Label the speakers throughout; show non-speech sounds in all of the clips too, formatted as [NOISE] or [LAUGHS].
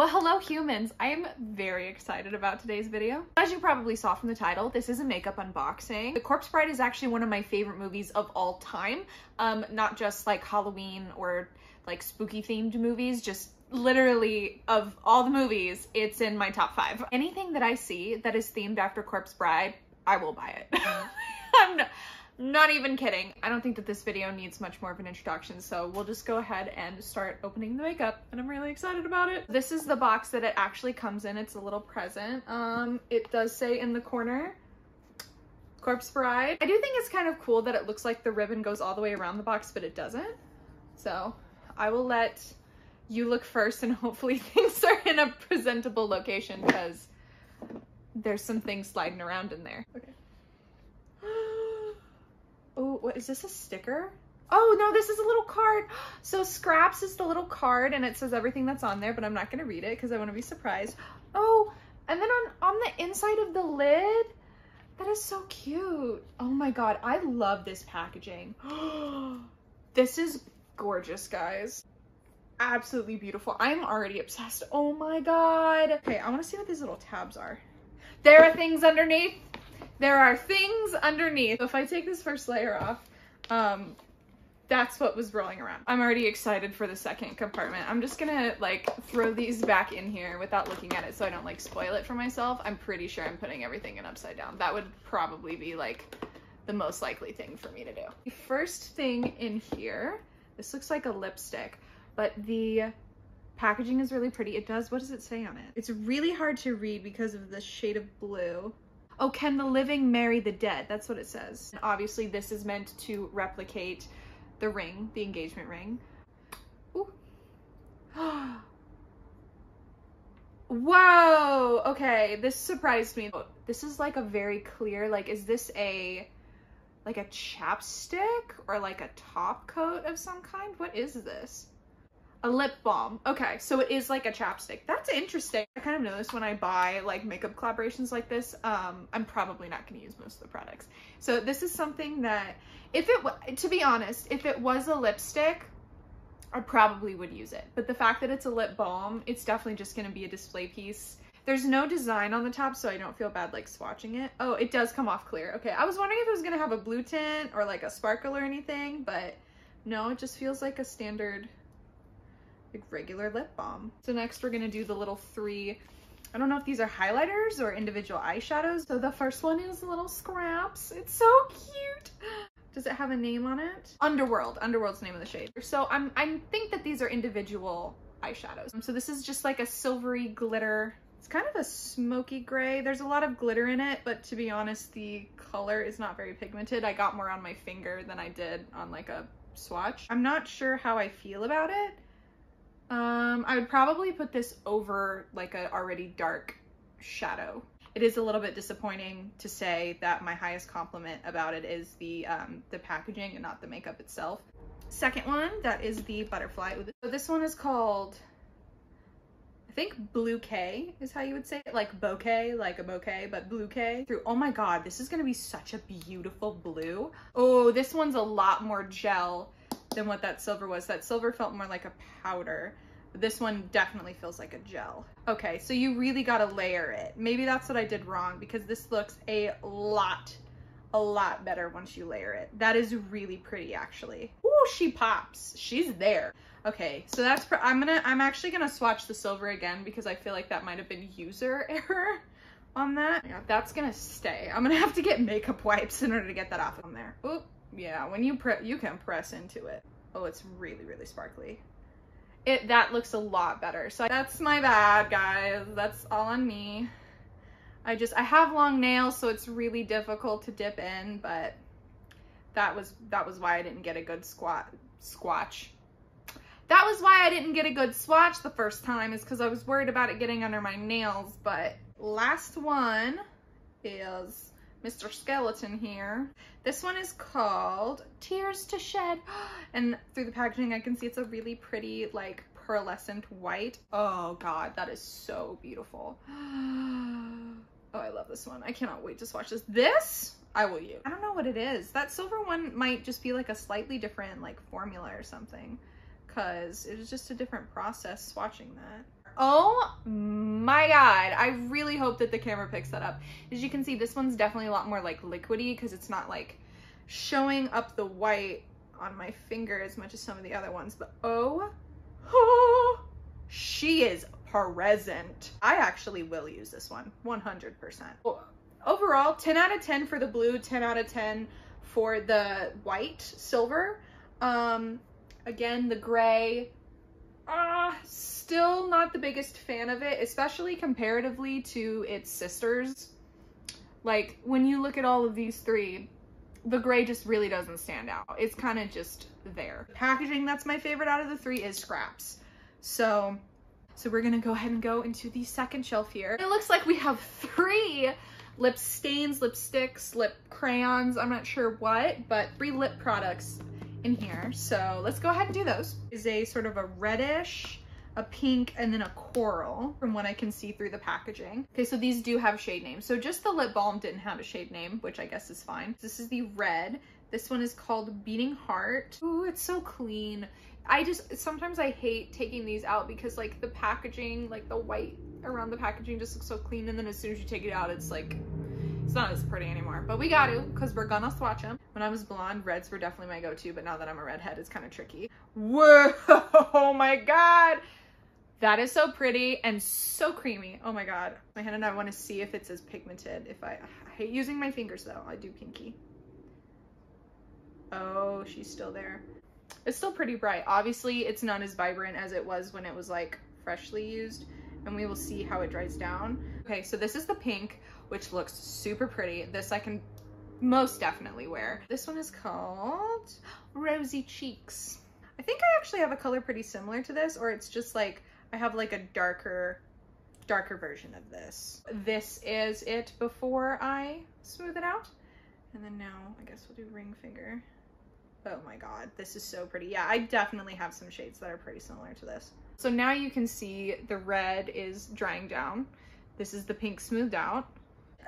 Speaker 1: Well, hello humans. I am very excited about today's video. As you probably saw from the title, this is a makeup unboxing. The Corpse Bride is actually one of my favorite movies of all time. Um, not just like Halloween or like spooky themed movies, just literally of all the movies, it's in my top five. Anything that I see that is themed after Corpse Bride, I will buy it. [LAUGHS] I'm not, not even kidding. I don't think that this video needs much more of an introduction, so we'll just go ahead and start opening the makeup, and I'm really excited about it. This is the box that it actually comes in. It's a little present. Um, it does say in the corner, Corpse Bride. I do think it's kind of cool that it looks like the ribbon goes all the way around the box, but it doesn't. So I will let you look first and [LAUGHS] hopefully things are in a presentable location because there's some things sliding around in there. Okay. What is this a sticker? Oh no, this is a little card. [GASPS] So scraps is the little card and it says everything that's on there, but I'm not gonna read it because I want to be surprised. Oh, and then on, on the inside of the lid, that is so cute. Oh my God, I love this packaging. [GASPS] this is gorgeous, guys. Absolutely beautiful. I'm already obsessed. Oh my God. Okay, I wanna see what these little tabs are. There are things underneath there are things underneath. So if I take this first layer off, um, that's what was rolling around. I'm already excited for the second compartment. I'm just gonna like throw these back in here without looking at it so I don't like spoil it for myself. I'm pretty sure I'm putting everything in upside down. That would probably be like the most likely thing for me to do. The first thing in here, this looks like a lipstick, but the packaging is really pretty. It does, what does it say on it? It's really hard to read because of the shade of blue. Oh, can the living marry the dead? That's what it says. And obviously this is meant to replicate the ring, the engagement ring. Ooh. [GASPS] Whoa, okay, this surprised me. This is like a very clear, like, is this a, like a chapstick or like a top coat of some kind? What is this? A lip balm. Okay, so it is like a chapstick. That's interesting. I kind of notice when I buy like makeup collaborations like this, um, I'm probably not going to use most of the products. So this is something that if it, to be honest, if it was a lipstick, I probably would use it. But the fact that it's a lip balm, it's definitely just going to be a display piece. There's no design on the top, so I don't feel bad like swatching it. Oh, it does come off clear. Okay, I was wondering if it was going to have a blue tint or like a sparkle or anything, but no, it just feels like a standard like regular lip balm. So next we're gonna do the little three, I don't know if these are highlighters or individual eyeshadows. So the first one is little scraps. It's so cute. [GASPS] Does it have a name on it? Underworld, Underworld's name of the shade. So I'm, I think that these are individual eyeshadows. So this is just like a silvery glitter. It's kind of a smoky gray. There's a lot of glitter in it, but to be honest, the color is not very pigmented. I got more on my finger than I did on like a swatch. I'm not sure how I feel about it. Um, I would probably put this over like a already dark shadow. It is a little bit disappointing to say that my highest compliment about it is the, um, the packaging and not the makeup itself. Second one, that is the butterfly. So this one is called, I think Blue K is how you would say it. Like bouquet, like a bouquet, but Blue K. Through, oh my God, this is gonna be such a beautiful blue. Oh, this one's a lot more gel than what that silver was. That silver felt more like a powder. This one definitely feels like a gel. Okay, so you really gotta layer it. Maybe that's what I did wrong because this looks a lot, a lot better once you layer it. That is really pretty actually. Ooh, she pops. She's there. Okay, so that's, I'm gonna, I'm actually gonna swatch the silver again because I feel like that might have been user [LAUGHS] error on that. Yeah, that's gonna stay. I'm gonna have to get makeup wipes in order to get that off on there. Oop. Yeah, when you press, you can press into it. Oh, it's really, really sparkly. It That looks a lot better. So that's my bad, guys. That's all on me. I just, I have long nails, so it's really difficult to dip in, but that was, that was why I didn't get a good squat, squatch. That was why I didn't get a good swatch the first time is because I was worried about it getting under my nails, but last one is Mr. Skeleton here. This one is called Tears to Shed. [GASPS] And through the packaging, I can see it's a really pretty, like, pearlescent white. Oh God, that is so beautiful. [GASPS] Oh, I love this one. I cannot wait to swatch this. This, I will use. I don't know what it is. That silver one might just be like a slightly different, like, formula or something. Because it was just a different process swatching that. Oh my god. I really hope that the camera picks that up. As you can see, this one's definitely a lot more like liquidy because it's not like showing up the white on my finger as much as some of the other ones. But oh, oh [LAUGHS] she is present. I actually will use this one 100%. Overall, 10 out of 10 for the blue, 10 out of 10 for the white silver. Um, again, the gray, uh, still not the biggest fan of it, especially comparatively to its sisters. Like, when you look at all of these three, the gray just really doesn't stand out. It's kind of just there. Packaging that's my favorite out of the three is scraps. So, so we're gonna go ahead and go into the second shelf here. It looks like we have three lip stains, lipsticks, lip crayons, I'm not sure what, but three lip products in here. So let's go ahead and do those. Is a sort of a reddish, a pink, and then a coral from what I can see through the packaging. Okay, so these do have shade names. So just the lip balm didn't have a shade name, which I guess is fine. This is the red. This one is called Beating Heart. Ooh, it's so clean. I just, sometimes I hate taking these out because like the packaging, like the white around the packaging just looks so clean. And then as soon as you take it out, it's like, it's not as pretty anymore. But we got to because we're gonna swatch them. When I was blonde, reds were definitely my go-to. But now that I'm a redhead, it's kind of tricky. Whoa, [LAUGHS] oh my God. That is so pretty and so creamy. Oh my God. My hand and I want to see if it's as pigmented. If I, I hate using my fingers though. I do pinky. Oh, she's still there. It's still pretty bright. Obviously, it's not as vibrant as it was when it was like freshly used and we will see how it dries down. Okay, so this is the pink, which looks super pretty. This I can most definitely wear. This one is called Rosy Cheeks. I think I actually have a color pretty similar to this, or it's just like, I have like a darker, darker version of this. This is it before I smooth it out. And then now, I guess we'll do ring finger. Oh my god, this is so pretty. Yeah, I definitely have some shades that are pretty similar to this. So now you can see the red is drying down. This is the pink smoothed out.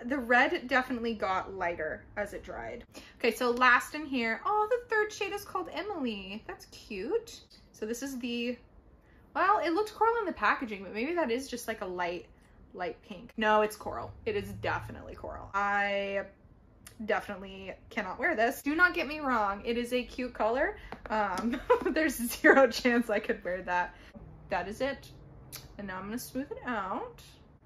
Speaker 1: The red definitely got lighter as it dried. Okay, so last in here, oh, the third shade is called Emily. That's cute. So this is the, well, it looked coral in the packaging, but maybe that is just like a light, light pink. No, it's coral. It is definitely coral. I definitely cannot wear this. Do not get me wrong, it is a cute color. Um, [LAUGHS] there's zero [LAUGHS] chance I could wear that. That is it. And now I'm gonna smooth it out.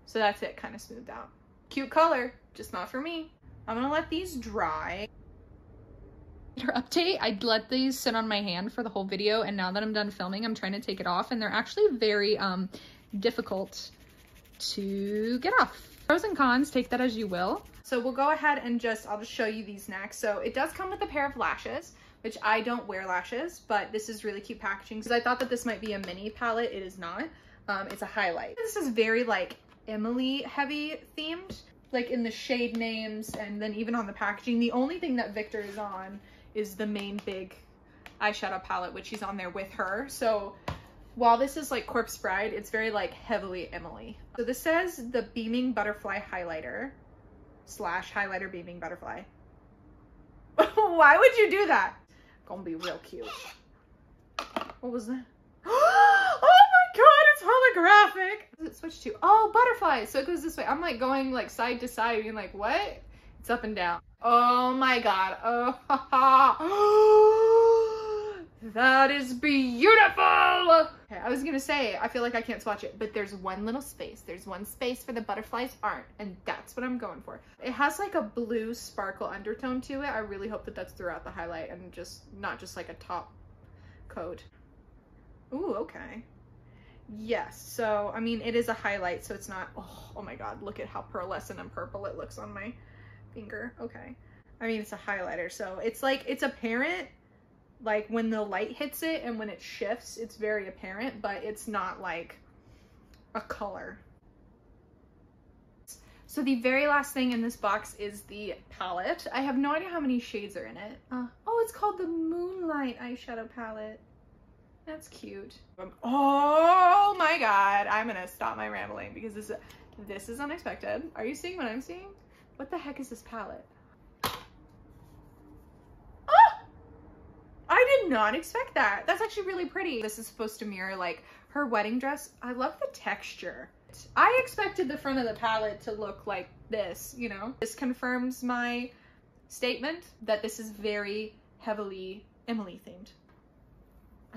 Speaker 1: So that's it, kind of smoothed out. Cute color, just not for me. I'm gonna let these dry. Update, I let these sit on my hand for the whole video and now that I'm done filming, I'm trying to take it off and they're actually very um, difficult to get off. Pros and cons, take that as you will. So we'll go ahead and just, I'll just show you these next. So it does come with a pair of lashes, which I don't wear lashes, but this is really cute packaging because I thought that this might be a mini palette. It is not. Um, it's a highlight. This is very like Emily heavy themed, like in the shade names and then even on the packaging. The only thing that Victor is on is the main big eyeshadow palette, which he's on there with her. So while this is like Corpse Bride, it's very like heavily Emily. So this says the Beaming Butterfly Highlighter slash highlighter beaming butterfly. [LAUGHS] Why would you do that? Gonna be real cute. What was that? [GASPS] oh my god, it's holographic. What does it switch to? Oh, butterflies. So it goes this way. I'm like going like side to side being like, what? It's up and down. Oh my god. Oh, [LAUGHS] [GASPS] That is beautiful! Okay, I was gonna say, I feel like I can't swatch it, but there's one little space. There's one space for the butterflies aren't, and that's what I'm going for. It has like a blue sparkle undertone to it. I really hope that that's throughout the highlight and just not just like a top coat. Ooh, okay. Yes, so, I mean, it is a highlight, so it's not, oh, oh my god, look at how pearlescent and purple it looks on my finger. Okay. I mean, it's a highlighter, so it's like, it's apparent like when the light hits it and when it shifts, it's very apparent, but it's not like a color. So the very last thing in this box is the palette. I have no idea how many shades are in it. Uh, oh, it's called the Moonlight eyeshadow palette. That's cute. Um, oh my god, I'm gonna stop my rambling because this, this is unexpected. Are you seeing what I'm seeing? What the heck is this palette? Ah! I did not expect that. That's actually really pretty. This is supposed to mirror like her wedding dress, I love the texture. I expected the front of the palette to look like this, you know? This confirms my statement that this is very heavily Emily themed.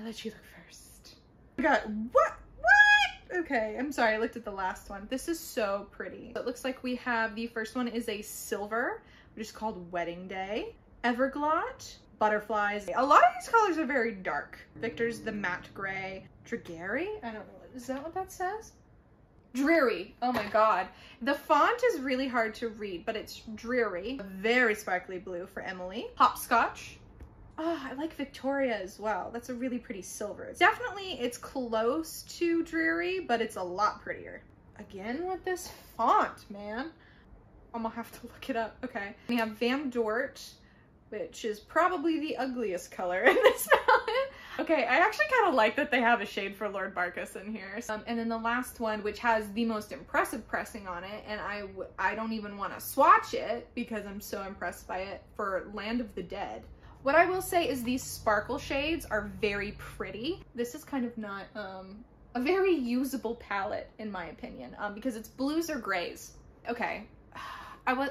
Speaker 1: I'll let you look first. I got, what? What? Okay, I'm sorry, I looked at the last one. This is so pretty. It looks like we have, the first one is a silver, which is called Wedding Day. Everglot, butterflies. A lot of these colors are very dark. Victor's the matte gray. Dragary? I don't know. Is that what that says? Dreary. Oh my god. The font is really hard to read, but it's dreary. Very sparkly blue for Emily. Hopscotch. Oh, I like Victoria as well. That's a really pretty silver. Definitely, it's close to dreary, but it's a lot prettier. Again with this font, man. I'm gonna have to look it up. Okay. We have Van Dort, which is probably the ugliest color in this palette. Okay, I actually kind of like that they have a shade for Lord Barkis in here. Um, and then the last one, which has the most impressive pressing on it, and I w I don't even want to swatch it because I'm so impressed by it, for Land of the Dead. What I will say is these sparkle shades are very pretty. This is kind of not um, a very usable palette in my opinion um, because it's blues or grays. Okay, I was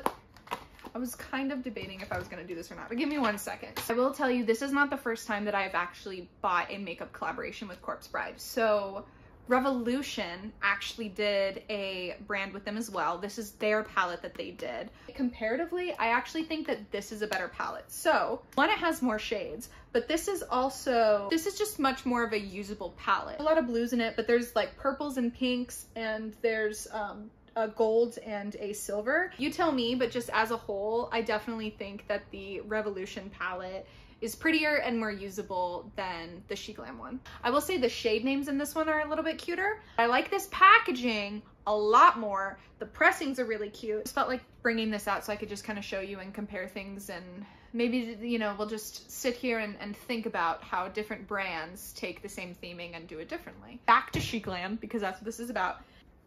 Speaker 1: I was kind of debating if I was to do this or not, but give me one second. I will tell you, this is not the first time that I've actually bought a makeup collaboration with Corpse Bride. So Revolution actually did a brand with them as well. This is their palette that they did. Comparatively, I actually think that this is a better palette. So one, it has more shades, but this is also, this is just much more of a usable palette. A lot of blues in it, but there's like purples and pinks and there's um, a gold and a silver. You tell me, but just as a whole, I definitely think that the Revolution palette is prettier and more usable than the She Glam one. I will say the shade names in this one are a little bit cuter. I like this packaging a lot more. The pressings are really cute. Just felt like bringing this out so I could just kind of show you and compare things and maybe, you know, we'll just sit here and, and think about how different brands take the same theming and do it differently. Back to She Glam because that's what this is about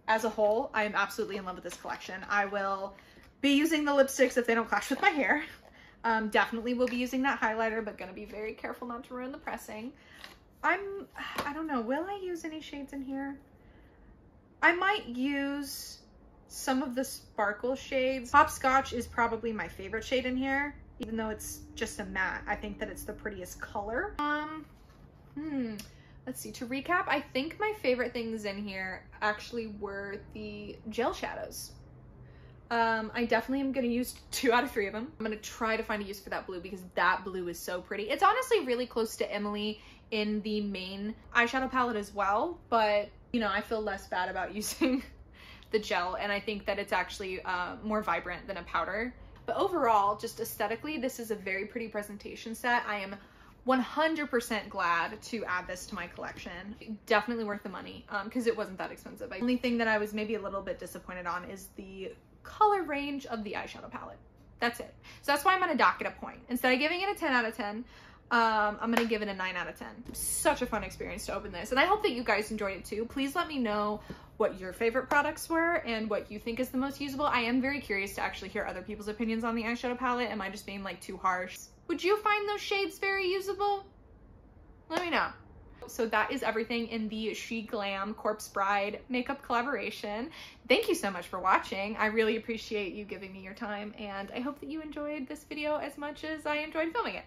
Speaker 1: as a whole, I am absolutely in love with this collection. I will be using the lipsticks if they don't clash with my hair. Um, definitely will be using that highlighter, but gonna be very careful not to ruin the pressing. I'm, I don't know, will I use any shades in here? I might use some of the sparkle shades. Hopscotch is probably my favorite shade in here, even though it's just a matte. I think that it's the prettiest color. Um, hmm let's see, to recap, I think my favorite things in here actually were the gel shadows. Um, I definitely am going to use two out of three of them. I'm going to try to find a use for that blue because that blue is so pretty. It's honestly really close to Emily in the main eyeshadow palette as well, but you know, I feel less bad about [LAUGHS] using the gel and I think that it's actually uh, more vibrant than a powder. But overall, just aesthetically, this is a very pretty presentation set. I am 100% glad to add this to my collection. Definitely worth the money because um, it wasn't that expensive. The only thing that I was maybe a little bit disappointed on is the color range of the eyeshadow palette. That's it. So that's why I'm gonna dock it a point. Instead of giving it a 10 out of 10, um, I'm gonna give it a 9 out of 10. Such a fun experience to open this. And I hope that you guys enjoyed it too. Please let me know what your favorite products were and what you think is the most usable. I am very curious to actually hear other people's opinions on the eyeshadow palette. Am I just being like too harsh? Would you find those shades very usable? Let me know. So that is everything in the She Glam Corpse Bride makeup collaboration. Thank you so much for watching. I really appreciate you giving me your time and I hope that you enjoyed this video as much as I enjoyed filming it.